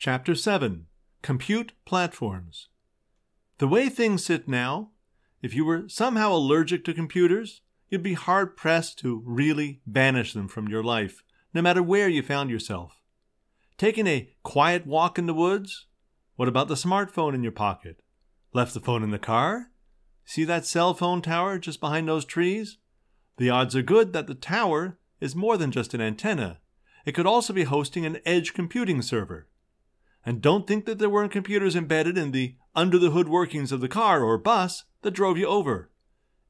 Chapter 7 Compute Platforms. The way things sit now, if you were somehow allergic to computers, you'd be hard pressed to really banish them from your life, no matter where you found yourself. Taking a quiet walk in the woods? What about the smartphone in your pocket? Left the phone in the car? See that cell phone tower just behind those trees? The odds are good that the tower is more than just an antenna. It could also be hosting an edge computing server. And don't think that there weren't computers embedded in the under the hood workings of the car or bus that drove you over.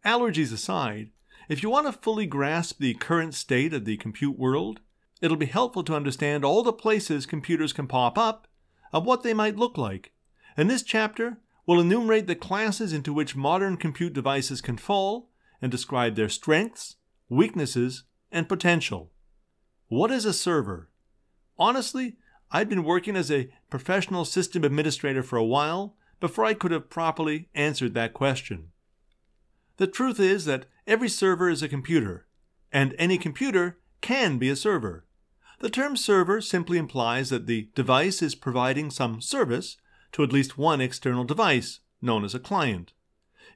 Allergies aside, if you want to fully grasp the current state of the compute world, it'll be helpful to understand all the places computers can pop up and what they might look like. In this chapter, we'll enumerate the classes into which modern compute devices can fall and describe their strengths, weaknesses, and potential. What is a server? Honestly, I'd been working as a professional system administrator for a while before I could have properly answered that question. The truth is that every server is a computer, and any computer can be a server. The term server simply implies that the device is providing some service to at least one external device, known as a client.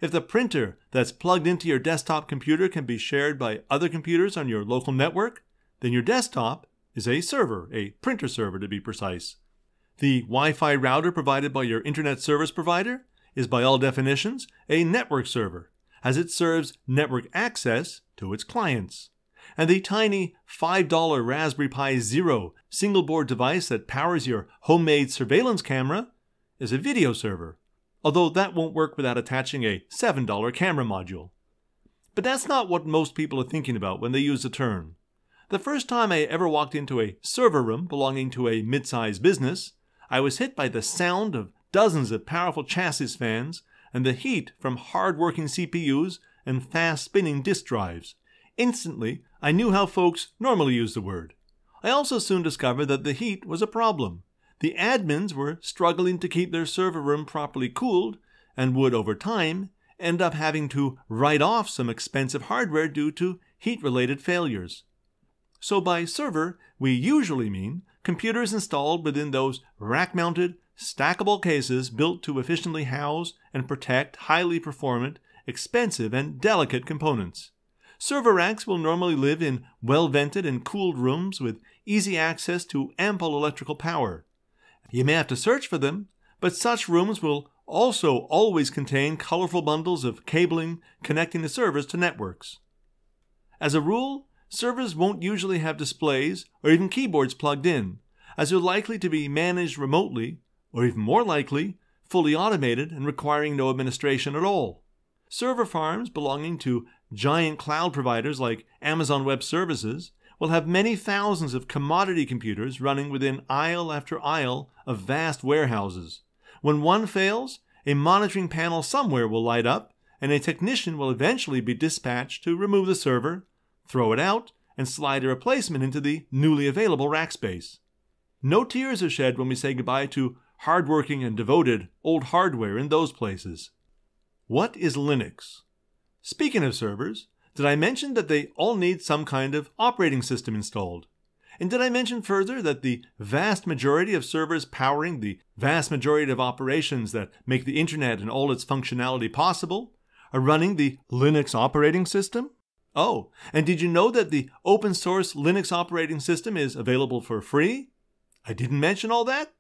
If the printer that's plugged into your desktop computer can be shared by other computers on your local network, then your desktop is a server, a printer server to be precise. The Wi Fi router provided by your Internet Service Provider is, by all definitions, a network server, as it serves network access to its clients. And the tiny $5 Raspberry Pi Zero single board device that powers your homemade surveillance camera is a video server, although that won't work without attaching a $7 camera module. But that's not what most people are thinking about when they use the term. The first time I ever walked into a server room belonging to a mid sized business, I was hit by the sound of dozens of powerful chassis fans and the heat from hard working CPUs and fast spinning disk drives. Instantly, I knew how folks normally use the word. I also soon discovered that the heat was a problem. The admins were struggling to keep their server room properly cooled and would, over time, end up having to write off some expensive hardware due to heat related failures. So, by server, we usually mean computers installed within those rack mounted, stackable cases built to efficiently house and protect highly performant, expensive, and delicate components. Server racks will normally live in well vented and cooled rooms with easy access to ample electrical power. You may have to search for them, but such rooms will also always contain colorful bundles of cabling connecting the servers to networks. As a rule, servers won't usually have displays or even keyboards plugged in, as they're likely to be managed remotely, or even more likely, fully automated and requiring no administration at all. Server farms belonging to giant cloud providers like Amazon Web Services will have many thousands of commodity computers running within aisle after aisle of vast warehouses. When one fails, a monitoring panel somewhere will light up, and a technician will eventually be dispatched to remove the server, throw it out, and slide a replacement into the newly available rack space. No tears are shed when we say goodbye to hardworking and devoted old hardware in those places. What is Linux? Speaking of servers, did I mention that they all need some kind of operating system installed? And did I mention further that the vast majority of servers powering the vast majority of operations that make the internet and all its functionality possible are running the Linux operating system? Oh, and did you know that the open source Linux operating system is available for free? I didn't mention all that?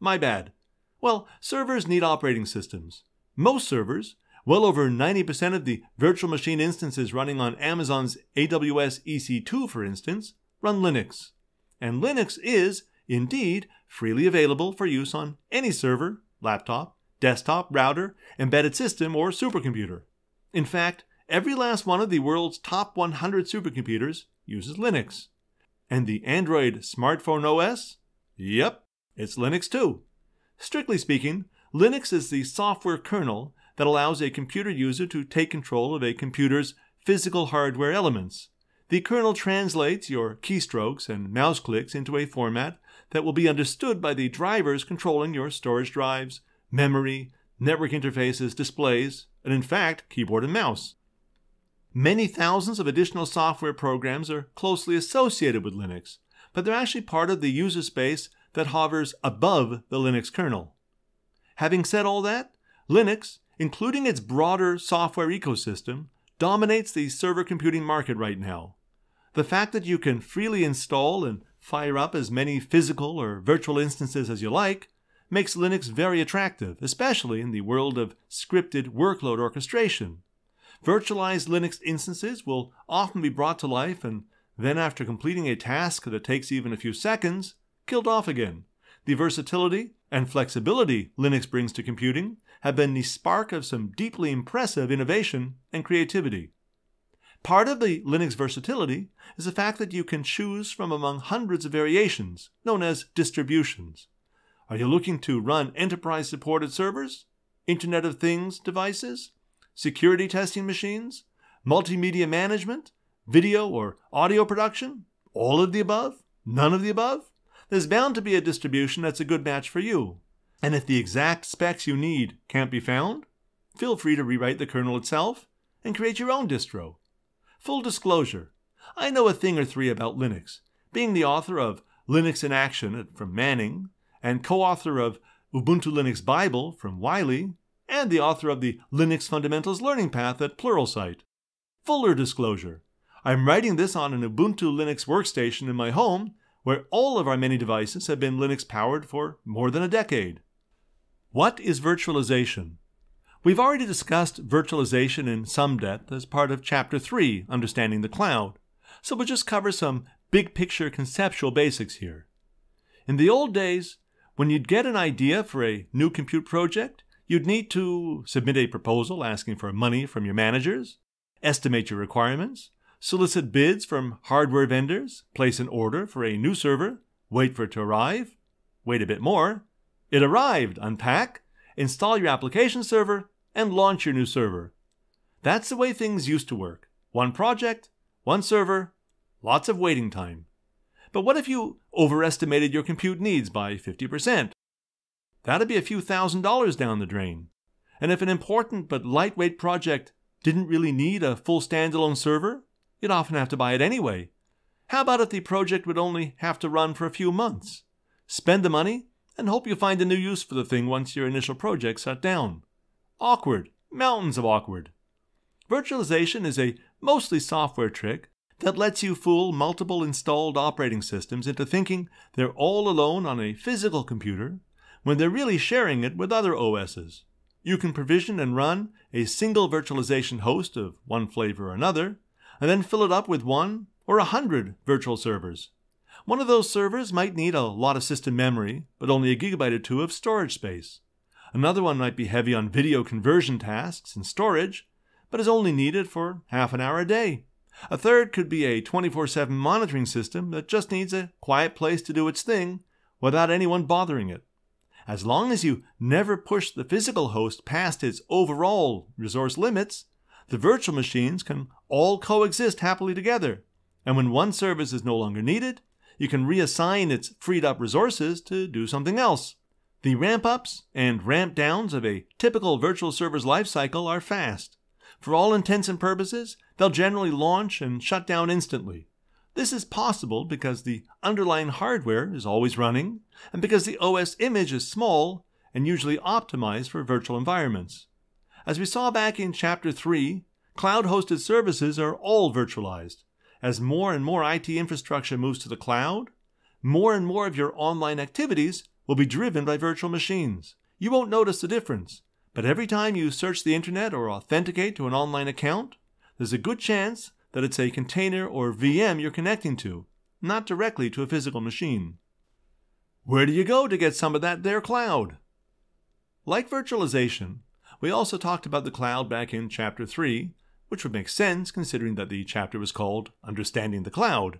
My bad. Well, servers need operating systems. Most servers, well over 90% of the virtual machine instances running on Amazon's AWS EC2, for instance, run Linux. And Linux is, indeed, freely available for use on any server, laptop, desktop, router, embedded system, or supercomputer. In fact, every last one of the world's top 100 supercomputers uses Linux. And the Android smartphone OS? Yep, it's Linux too. Strictly speaking, Linux is the software kernel that allows a computer user to take control of a computer's physical hardware elements. The kernel translates your keystrokes and mouse clicks into a format that will be understood by the drivers controlling your storage drives, memory, network interfaces, displays, and in fact, keyboard and mouse. Many thousands of additional software programs are closely associated with Linux, but they're actually part of the user space that hovers above the Linux kernel. Having said all that, Linux, including its broader software ecosystem, dominates the server computing market right now. The fact that you can freely install and fire up as many physical or virtual instances as you like makes Linux very attractive, especially in the world of scripted workload orchestration. Virtualized Linux instances will often be brought to life and then, after completing a task that takes even a few seconds, killed off again. The versatility and flexibility Linux brings to computing have been the spark of some deeply impressive innovation and creativity. Part of the Linux versatility is the fact that you can choose from among hundreds of variations, known as distributions. Are you looking to run enterprise supported servers, Internet of Things devices, security testing machines, multimedia management, video or audio production? All of the above? None of the above? There's bound to be a distribution that's a good match for you. And if the exact specs you need can't be found, feel free to rewrite the kernel itself and create your own distro. Full disclosure, I know a thing or three about Linux, being the author of Linux in Action from Manning, and co-author of Ubuntu Linux Bible from Wiley, and the author of the Linux Fundamentals Learning Path at Pluralsight. Fuller disclosure, I'm writing this on an Ubuntu Linux workstation in my home, where all of our many devices have been Linux powered for more than a decade. What is virtualization? We've already discussed virtualization in some depth as part of Chapter 3, Understanding the Cloud, so we'll just cover some big picture conceptual basics here. In the old days, when you'd get an idea for a new compute project, you'd need to submit a proposal asking for money from your managers, estimate your requirements, solicit bids from hardware vendors, place an order for a new server, wait for it to arrive, wait a bit more. It arrived, unpack, install your application server, and launch your new server. That's the way things used to work. One project, one server, lots of waiting time. But what if you overestimated your compute needs by 50%? That'd be a few thousand dollars down the drain. And if an important but lightweight project didn't really need a full standalone server, you'd often have to buy it anyway. How about if the project would only have to run for a few months? Spend the money and hope you find a new use for the thing once your initial project shut down. Awkward. Mountains of awkward. Virtualization is a mostly software trick that lets you fool multiple installed operating systems into thinking they're all alone on a physical computer when they're really sharing it with other OSs. You can provision and run a single virtualization host of one flavor or another, and then fill it up with one or a hundred virtual servers. One of those servers might need a lot of system memory, but only a gigabyte or two of storage space. Another one might be heavy on video conversion tasks and storage, but is only needed for half an hour a day. A third could be a 24 7 monitoring system that just needs a quiet place to do its thing without anyone bothering it. As long as you never push the physical host past its overall resource limits, the virtual machines can all coexist happily together. And when one service is no longer needed, you can reassign its freed up resources to do something else. The ramp ups and ramp downs of a typical virtual server's lifecycle are fast. For all intents and purposes, they'll generally launch and shut down instantly. This is possible because the underlying hardware is always running, and because the OS image is small and usually optimized for virtual environments. As we saw back in Chapter 3, cloud hosted services are all virtualized. As more and more IT infrastructure moves to the cloud, more and more of your online activities will be driven by virtual machines. You won't notice the difference, but every time you search the internet or authenticate to an online account, there's a good chance that it's a container or VM you're connecting to, not directly to a physical machine. Where do you go to get some of that there cloud? Like virtualization, we also talked about the cloud back in Chapter 3, which would make sense considering that the chapter was called Understanding the Cloud.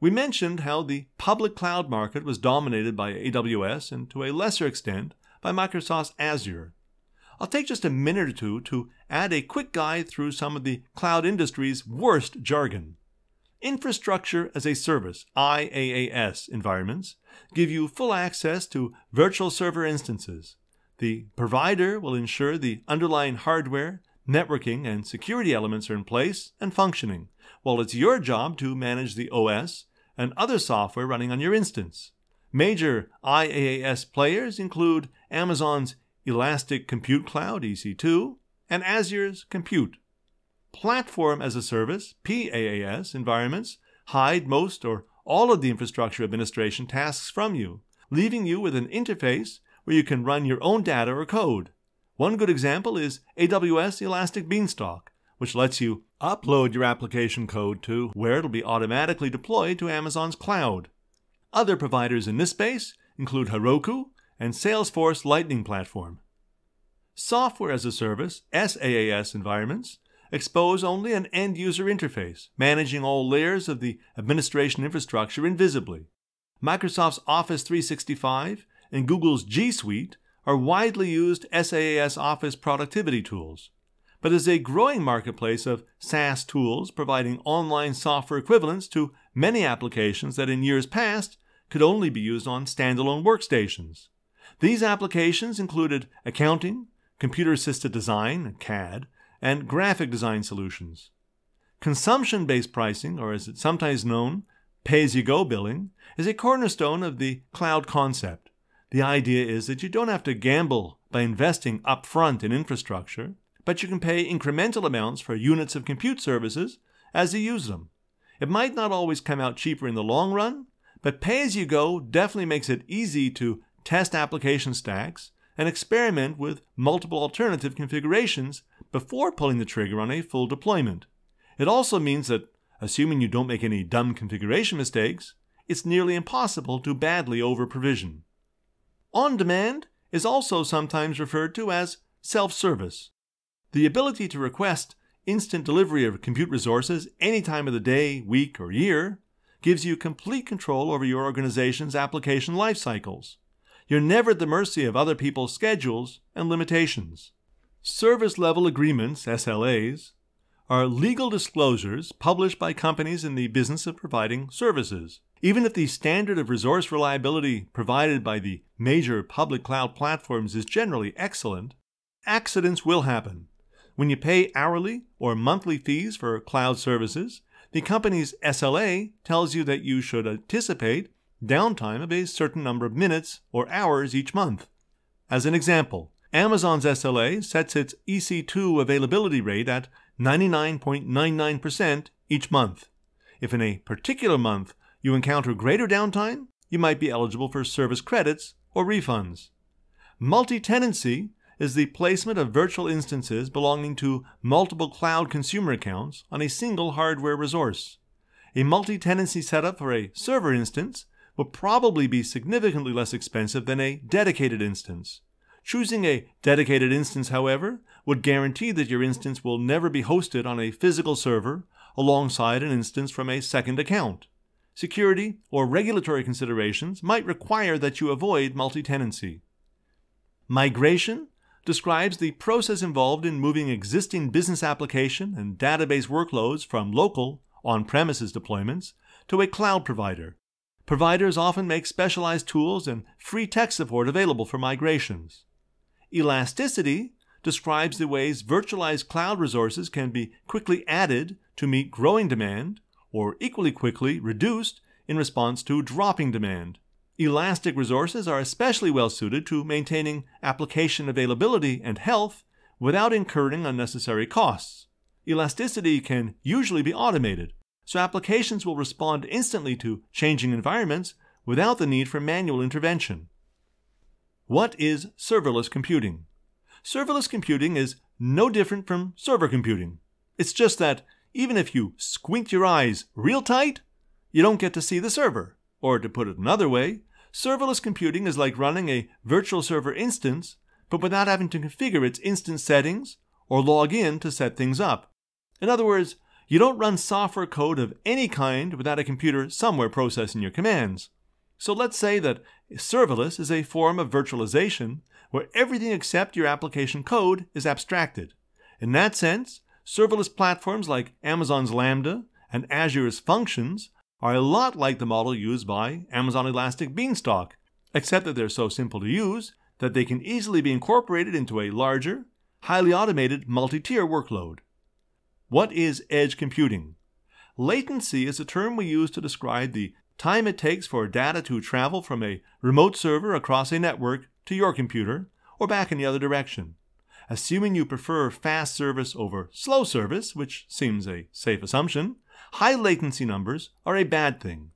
We mentioned how the public cloud market was dominated by AWS and to a lesser extent by Microsoft's Azure. I'll take just a minute or two to add a quick guide through some of the cloud industry's worst jargon. Infrastructure as a Service IaaS environments give you full access to virtual server instances. The provider will ensure the underlying hardware, networking, and security elements are in place and functioning, while it's your job to manage the OS and other software running on your instance. Major IaaS players include Amazon's Elastic Compute Cloud EC2 and Azure's Compute. Platform as a Service PaaS environments hide most or all of the infrastructure administration tasks from you, leaving you with an interface where you can run your own data or code. One good example is AWS Elastic Beanstalk, which lets you upload your application code to where it'll be automatically deployed to Amazon's cloud. Other providers in this space include Heroku and Salesforce Lightning Platform. Software as a Service SaaS environments expose only an end user interface, managing all layers of the administration infrastructure invisibly. Microsoft's Office 365 and Google's G Suite are widely used SaaS office productivity tools, but is a growing marketplace of SaaS tools providing online software equivalents to many applications that in years past could only be used on standalone workstations. These applications included accounting, computer assisted design, CAD, and graphic design solutions. Consumption based pricing, or as it's sometimes known, pay as you go billing, is a cornerstone of the cloud concept. The idea is that you don't have to gamble by investing upfront in infrastructure, but you can pay incremental amounts for units of compute services as you use them. It might not always come out cheaper in the long run, but pay as you go definitely makes it easy to test application stacks and experiment with multiple alternative configurations before pulling the trigger on a full deployment. It also means that, assuming you don't make any dumb configuration mistakes, it's nearly impossible to badly over provision. On demand is also sometimes referred to as self service. The ability to request instant delivery of compute resources any time of the day, week, or year gives you complete control over your organization's application life cycles. You're never at the mercy of other people's schedules and limitations. Service level agreements, SLAs, are legal disclosures published by companies in the business of providing services. Even if the standard of resource reliability provided by the major public cloud platforms is generally excellent, accidents will happen. When you pay hourly or monthly fees for cloud services, the company's SLA tells you that you should anticipate downtime of a certain number of minutes or hours each month. As an example, Amazon's SLA sets its EC2 availability rate at 99.99% each month. If in a particular month you encounter greater downtime, you might be eligible for service credits or refunds. Multi tenancy is the placement of virtual instances belonging to multiple cloud consumer accounts on a single hardware resource. A multi tenancy setup for a server instance will probably be significantly less expensive than a dedicated instance. Choosing a dedicated instance, however, would guarantee that your instance will never be hosted on a physical server alongside an instance from a second account. Security or regulatory considerations might require that you avoid multi tenancy. Migration describes the process involved in moving existing business application and database workloads from local, on premises deployments to a cloud provider. Providers often make specialized tools and free tech support available for migrations. Elasticity describes the ways virtualized cloud resources can be quickly added to meet growing demand, or equally quickly reduced in response to dropping demand. Elastic resources are especially well suited to maintaining application availability and health without incurring unnecessary costs. Elasticity can usually be automated, so applications will respond instantly to changing environments without the need for manual intervention. What is serverless computing? Serverless computing is no different from server computing. It's just that even if you squint your eyes real tight, you don't get to see the server. Or to put it another way, Serverless computing is like running a virtual server instance, but without having to configure its instance settings or log in to set things up. In other words, you don't run software code of any kind without a computer somewhere processing your commands. So let's say that serverless is a form of virtualization where everything except your application code is abstracted. In that sense, serverless platforms like Amazon's Lambda and Azure's Functions are a lot like the model used by Amazon Elastic Beanstalk, except that they're so simple to use that they can easily be incorporated into a larger, highly automated multi tier workload. What is edge computing? Latency is a term we use to describe the time it takes for data to travel from a remote server across a network to your computer or back in the other direction. Assuming you prefer fast service over slow service, which seems a safe assumption, high latency numbers are a bad thing.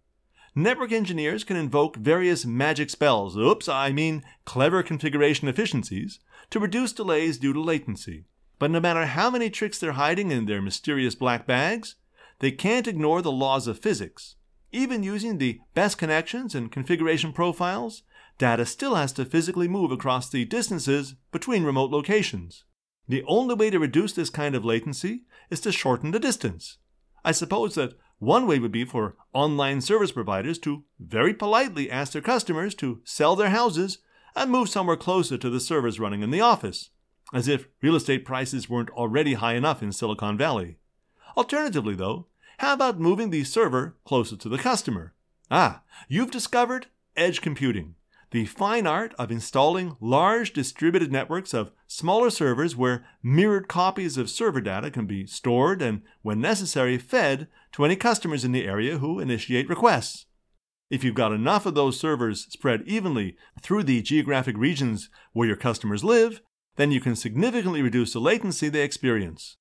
Network engineers can invoke various magic spells, oops, I mean clever configuration efficiencies, to reduce delays due to latency. But no matter how many tricks they're hiding in their mysterious black bags, they can't ignore the laws of physics. Even using the best connections and configuration profiles, data still has to physically move across the distances between remote locations. The only way to reduce this kind of latency is to shorten the distance. I suppose that one way would be for online service providers to very politely ask their customers to sell their houses and move somewhere closer to the servers running in the office, as if real estate prices weren't already high enough in Silicon Valley. Alternatively, though, how about moving the server closer to the customer? Ah, you've discovered edge computing the fine art of installing large distributed networks of smaller servers where mirrored copies of server data can be stored and, when necessary, fed to any customers in the area who initiate requests. If you've got enough of those servers spread evenly through the geographic regions where your customers live, then you can significantly reduce the latency they experience.